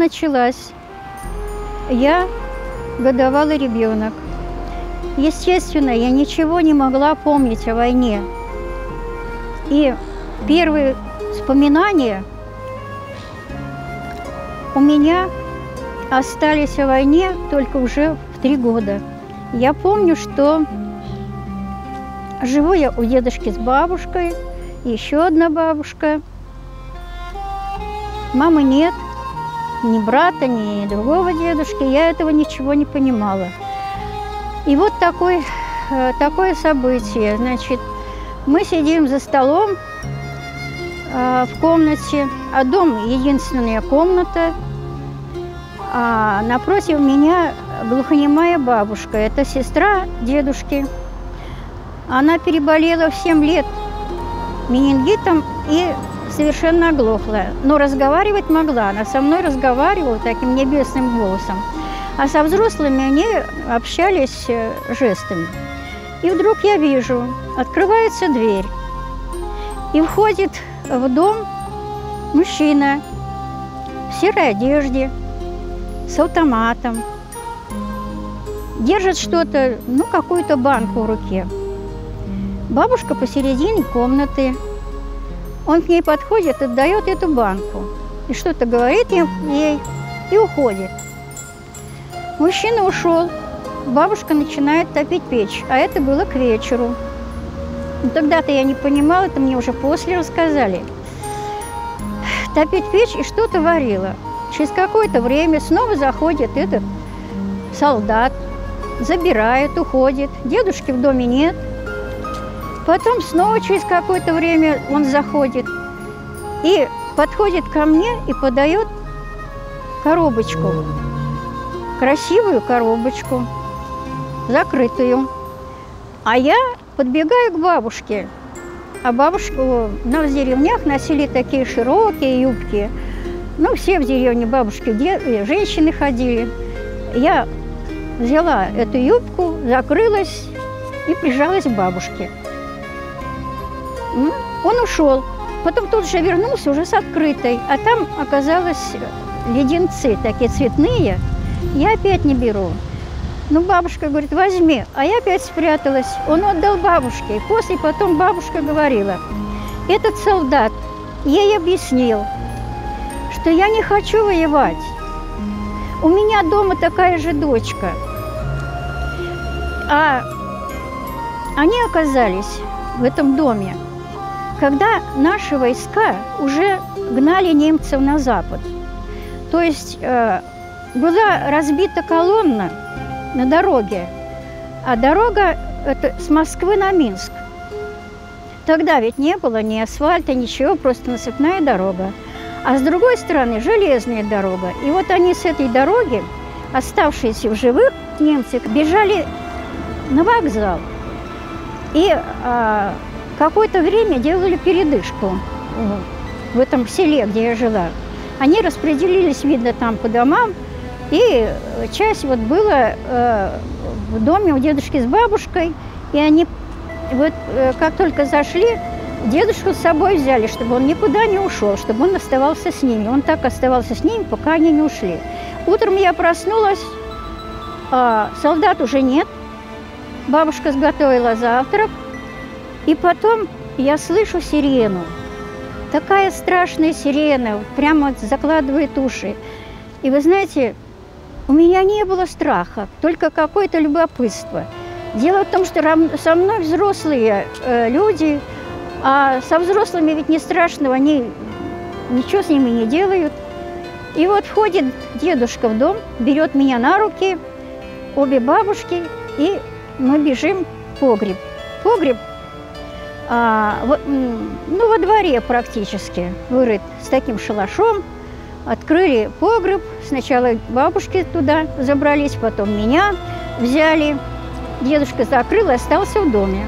началась. Я годовалый ребенок. Естественно, я ничего не могла помнить о войне. И первые воспоминания у меня остались о войне только уже в три года. Я помню, что живу я у дедушки с бабушкой, еще одна бабушка. Мамы нет, ни брата, ни другого дедушки. Я этого ничего не понимала. И вот такой, э, такое событие. Значит, мы сидим за столом э, в комнате, а дом единственная комната. А напротив меня глухонемая бабушка. Это сестра дедушки. Она переболела в 7 лет менингитом и совершенно оглохла. Но разговаривать могла. Она со мной разговаривала таким небесным голосом. А со взрослыми они общались э, жестами. И вдруг я вижу, открывается дверь, и входит в дом мужчина в серой одежде, с автоматом, держит что-то, ну, какую-то банку в руке. Бабушка посередине комнаты. Он к ней подходит, отдает эту банку. И что-то говорит ей и уходит. Мужчина ушел. Бабушка начинает топить печь, а это было к вечеру. Тогда-то я не понимала, это мне уже после рассказали. Топить печь и что-то варила. Через какое-то время снова заходит этот солдат, забирает, уходит. Дедушки в доме нет. Потом снова через какое-то время он заходит и подходит ко мне и подает коробочку. Красивую коробочку, закрытую. А я подбегаю к бабушке. А бабушку, ну, в деревнях носили такие широкие юбки. Ну, все в деревне бабушки, де, женщины ходили. Я взяла эту юбку, закрылась и прижалась к бабушке. Он ушел. Потом тут же вернулся уже с открытой, а там оказалось леденцы такие цветные. Я опять не беру. Ну, бабушка говорит, возьми. А я опять спряталась. Он отдал бабушке. И после потом бабушка говорила, этот солдат ей объяснил, что я не хочу воевать. У меня дома такая же дочка. А они оказались в этом доме, когда наши войска уже гнали немцев на запад. То есть э, была разбита колонна на дороге, а дорога это с Москвы на Минск. Тогда ведь не было ни асфальта, ничего, просто насыпная дорога. А с другой стороны железная дорога. И вот они с этой дороги, оставшиеся в живых немцы, бежали на вокзал. И а, какое-то время делали передышку в этом селе, где я жила. Они распределились, видно, там по домам, и часть вот была э, в доме у дедушки с бабушкой, и они вот э, как только зашли, дедушку с собой взяли, чтобы он никуда не ушел, чтобы он оставался с ними. Он так оставался с ними, пока они не ушли. Утром я проснулась, а солдат уже нет, Бабушка сготовила завтрак, и потом я слышу сирену. Такая страшная сирена, прямо закладывает уши. И вы знаете, у меня не было страха, только какое-то любопытство. Дело в том, что со мной взрослые э, люди, а со взрослыми ведь не страшного, они ничего с ними не делают. И вот входит дедушка в дом, берет меня на руки, обе бабушки, и мы бежим в погреб. Погреб а, в, ну, во дворе практически вырыт с таким шалашом. Открыли погреб. Сначала бабушки туда забрались, потом меня взяли. Дедушка закрыл и остался в доме.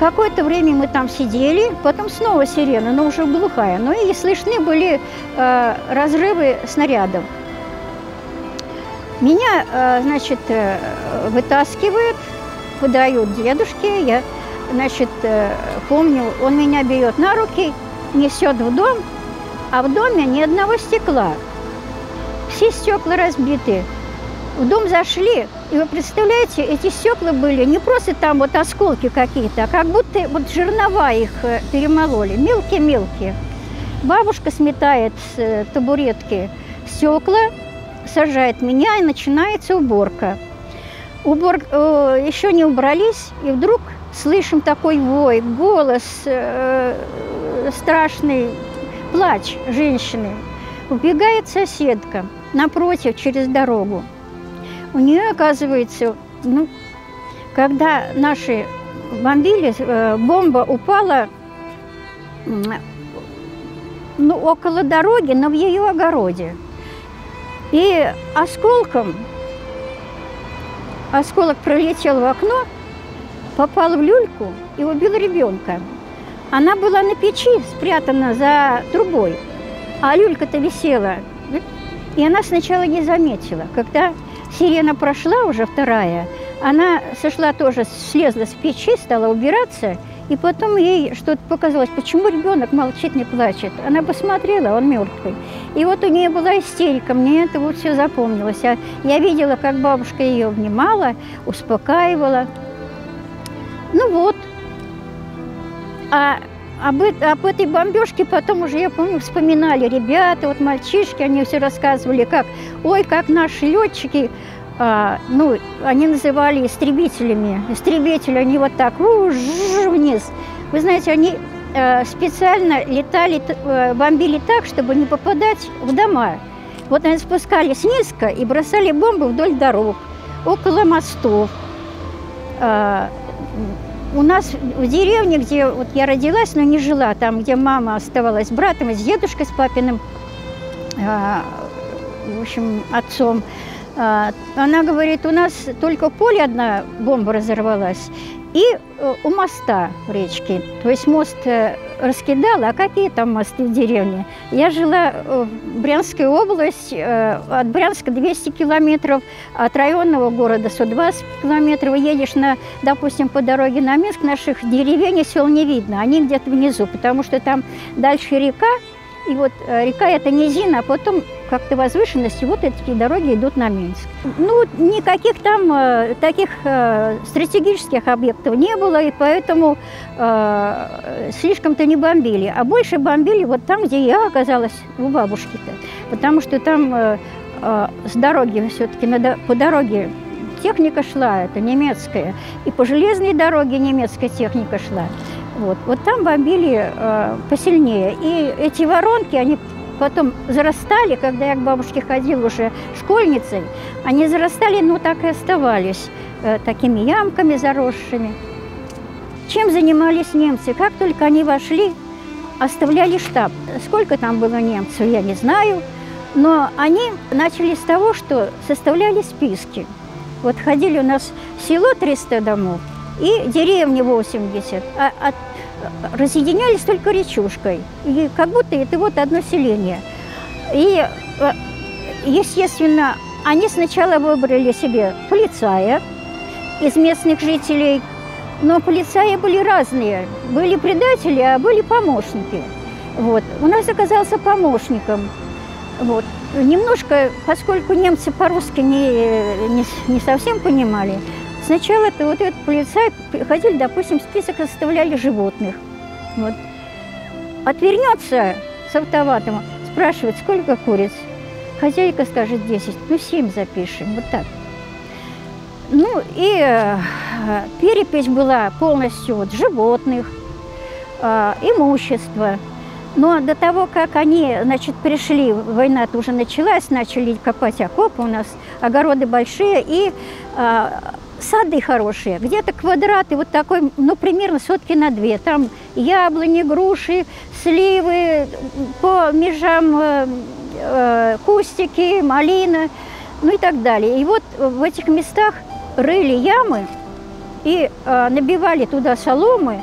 Какое-то время мы там сидели, потом снова сирена, но уже глухая. Ну и слышны были э, разрывы снарядов. Меня, э, значит, э, вытаскивают, подают дедушке. Я, значит, э, помню, он меня берет на руки, несет в дом, а в доме ни одного стекла. все стекла разбиты. В дом зашли, и вы представляете, эти стекла были не просто там вот осколки какие-то, а как будто вот жернова их э, перемололи, мелкие-мелкие. Бабушка сметает с э, табуретки стекла, сажает меня, и начинается уборка. Убор... Еще не убрались, и вдруг слышим такой вой, голос, э, страшный плач женщины. Убегает соседка напротив, через дорогу. У нее, оказывается, ну, когда наши бомбили, э, бомба упала ну, около дороги, но в ее огороде. И осколком, осколок пролетел в окно, попал в люльку и убил ребенка. Она была на печи, спрятана за трубой, а люлька-то висела. И она сначала не заметила. Когда сирена прошла, уже вторая, она сошла тоже, слезла с печи, стала убираться – и потом ей что-то показалось, почему ребенок молчит, не плачет. Она посмотрела, он мертвый. И вот у нее была истерика, мне это вот все запомнилось. А я видела, как бабушка ее обнимала, успокаивала. Ну вот. А об, об этой бомбежке потом уже, я помню, вспоминали ребята, вот мальчишки, они все рассказывали, как, ой, как наши летчики а, ну, они называли истребителями. Истребители, они вот так вниз. Вы знаете, они э, специально летали, э, бомбили так, чтобы не попадать в дома. Вот они спускались низко и бросали бомбы вдоль дорог, около мостов. А, у нас в деревне, где вот я родилась, но не жила, там, где мама оставалась с братом с дедушкой, с папиным, а, в общем, отцом, а, она говорит, у нас только поле одна бомба разорвалась, и э, у моста в речке. То есть мост э, раскидала, а какие там мосты в деревне? Я жила э, в Брянской области, от Брянска 200 километров, от районного города 120 километров. Едешь, на, допустим, по дороге на Минск, наших деревень и сел не видно, они где-то внизу, потому что там дальше река, и вот река – это низина, а потом как-то возвышенности, вот эти дороги идут на Минск. Ну, никаких там э, таких э, стратегических объектов не было, и поэтому э, слишком-то не бомбили. А больше бомбили вот там, где я оказалась, у бабушки-то. Потому что там э, э, с дороги все-таки, по дороге техника шла, это немецкая, и по железной дороге немецкая техника шла. Вот, вот там бомбили э, посильнее. И эти воронки, они потом зарастали, когда я к бабушке ходила уже школьницей, они зарастали, но так и оставались э, такими ямками заросшими. Чем занимались немцы? Как только они вошли, оставляли штаб. Сколько там было немцев, я не знаю, но они начали с того, что составляли списки. Вот ходили у нас село 300 домов и деревни 80, а от разъединялись только речушкой. И как будто это вот одно селение. И, э, естественно, они сначала выбрали себе полицая из местных жителей, но полицаи были разные. Были предатели, а были помощники. Вот. У нас оказался помощником. Вот. Немножко, поскольку немцы по-русски не, не, не совсем понимали, Сначала это вот этот полицай ходили, допустим, список оставляли животных. Вот. Отвернется с автоматом, спрашивает, сколько куриц. Хозяйка скажет 10, ну 7 запишем, вот так. Ну и э, перепись была полностью вот, животных, э, имущества. Но до того, как они, значит, пришли, война уже началась, начали копать окопы, у нас огороды большие, и э, сады хорошие, где-то квадраты вот такой, ну, примерно сотки на две. Там яблони, груши, сливы, по межам э, э, кустики, малина, ну и так далее. И вот в этих местах рыли ямы и э, набивали туда соломы,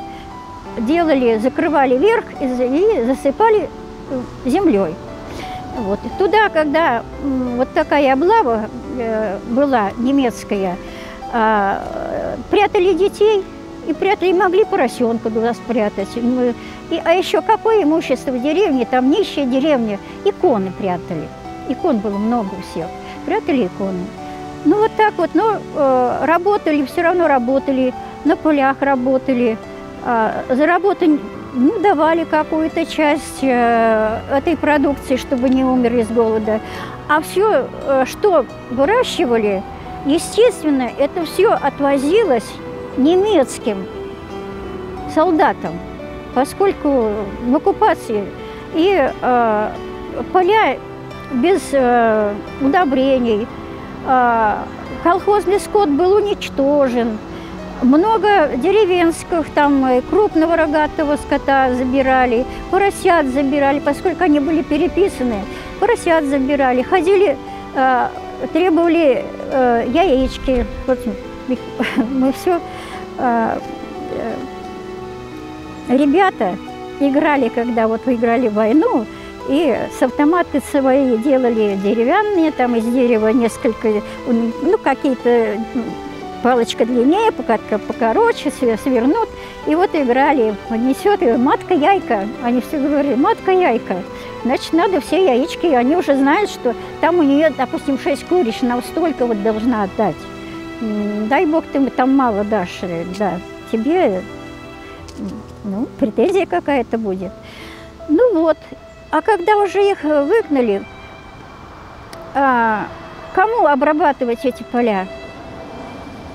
делали, закрывали верх и, и засыпали э, землей. Вот. Туда, когда вот такая облава э, была немецкая, а, прятали детей и прятали, могли поросенка туда спрятать. И, а еще какое имущество в деревне, там нищая деревня, иконы прятали. икон было много у всех, прятали иконы. Ну вот так вот, но э, работали, все равно работали, на полях работали, э, заработать ну, давали какую-то часть э, этой продукции, чтобы не умерли с голода. А все, э, что выращивали, естественно, это все отвозилось немецким солдатам, поскольку в оккупации и э, поля без э, удобрений, э, колхозный скот был уничтожен – много деревенских, там э, крупного рогатого скота забирали, поросят забирали, поскольку они были переписаны, поросят забирали, ходили, э, требовали э, яички. Вот мы все... Э, э, ребята играли, когда вот выиграли войну, и с автоматы свои делали деревянные, там из дерева несколько, ну, какие-то палочка длиннее, покороче, свернут. И вот играли, несет ее матка-яйка. Они все говорили, матка-яйка. Значит, надо все яички, они уже знают, что там у нее, допустим, 6 курищ, она столько вот должна отдать. Дай бог, ты там мало дашь, э, да, тебе, ну, претензия какая-то будет. Ну вот, а когда уже их выгнали, а, кому обрабатывать эти поля?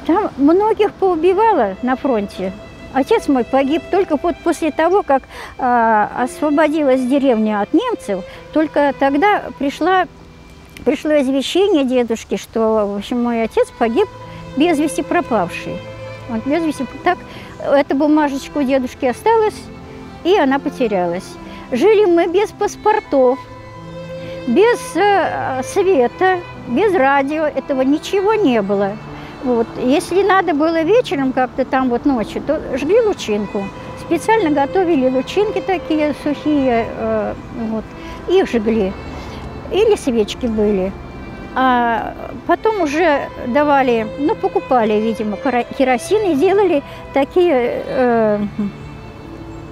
Там многих поубивало на фронте. Отец мой погиб только вот после того, как э, освободилась деревня от немцев. Только тогда пришла, пришло извещение дедушки, что в общем, мой отец погиб без вести пропавший. Он без вести так эта бумажечка у дедушки осталась, и она потерялась. Жили мы без паспортов, без э, света, без радио, этого ничего не было. Вот. Если надо было вечером как-то там вот ночью, то жгли лучинку. Специально готовили лучинки такие сухие, э, вот, их жгли. Или свечки были. А потом уже давали, ну, покупали, видимо, керосин и делали такие э,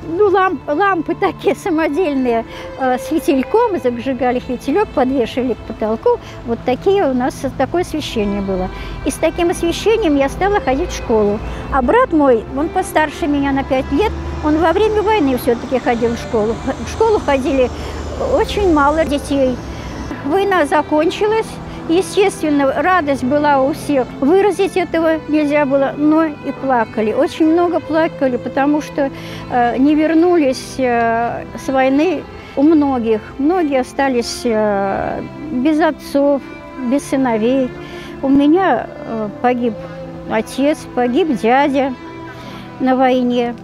ну, ламп, лампы такие самодельные э, с фитильком, зажигали фитилек, подвешивали к потолку. Вот такие у нас такое освещение было. И с таким освещением я стала ходить в школу. А брат мой, он постарше меня на пять лет, он во время войны все-таки ходил в школу. В школу ходили очень мало детей. Война закончилась, Естественно, радость была у всех. Выразить этого нельзя было, но и плакали. Очень много плакали, потому что э, не вернулись э, с войны у многих. Многие остались э, без отцов, без сыновей. У меня э, погиб отец, погиб дядя на войне.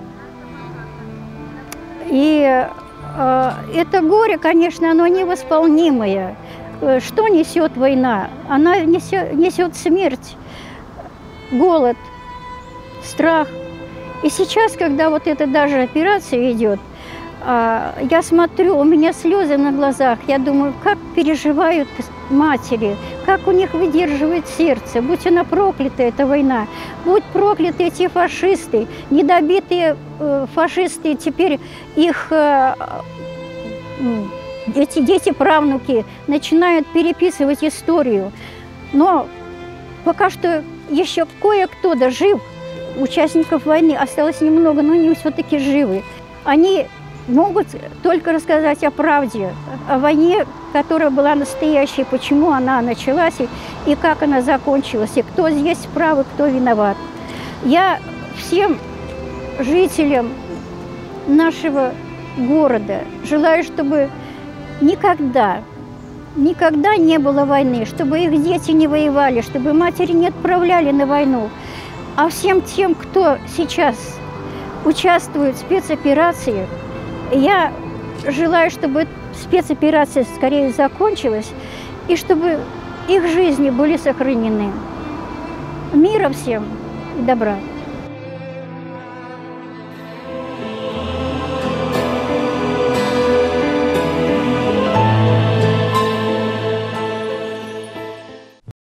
И э, это горе, конечно, оно невосполнимое. Э, что несет война? Она несет, несет смерть, голод, страх. И сейчас, когда вот эта даже операция идет, а, я смотрю, у меня слезы на глазах. Я думаю, как переживают матери, как у них выдерживает сердце. Будь она проклята, эта война. Будь прокляты эти фашисты, недобитые э, фашисты, теперь их эти дети-правнуки начинают переписывать историю. Но пока что еще кое-кто да участников войны осталось немного, но они все-таки живы. Они могут только рассказать о правде, о войне, которая была настоящей, почему она началась и, и как она закончилась, и кто здесь прав, и кто виноват. Я всем жителям нашего города желаю, чтобы Никогда, никогда не было войны, чтобы их дети не воевали, чтобы матери не отправляли на войну. А всем тем, кто сейчас участвует в спецоперации, я желаю, чтобы спецоперация скорее закончилась, и чтобы их жизни были сохранены. Мира всем и добра.